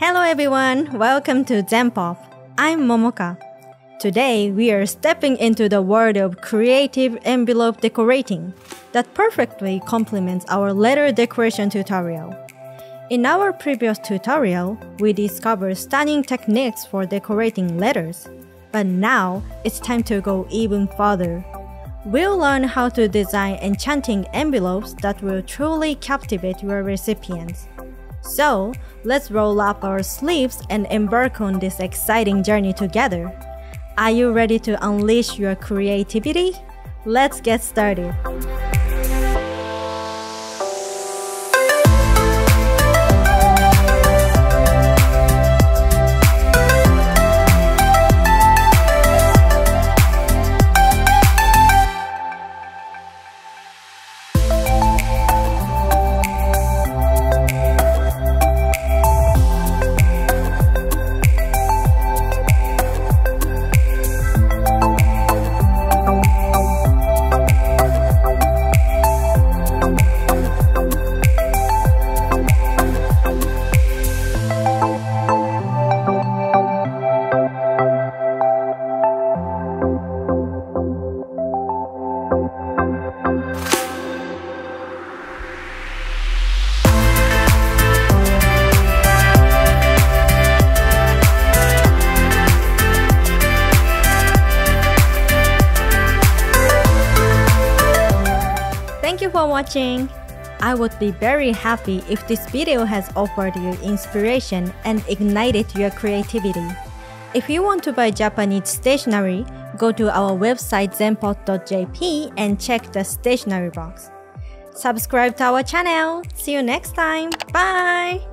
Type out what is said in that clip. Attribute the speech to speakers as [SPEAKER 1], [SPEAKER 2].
[SPEAKER 1] Hello everyone, welcome to Zenpop. I'm Momoka. Today we are stepping into the world of creative envelope decorating that perfectly complements our letter decoration tutorial. In our previous tutorial, we discovered stunning techniques for decorating letters, but now it's time to go even further. We'll learn how to design enchanting envelopes that will truly captivate your recipients. So, let's roll up our sleeves and embark on this exciting journey together. Are you ready to unleash your creativity? Let's get started. Thank you for watching. I would be very happy if this video has offered you inspiration and ignited your creativity. If you want to buy Japanese stationery, go to our website zenpop.jp and check the stationery box. Subscribe to our channel. See you next time. Bye!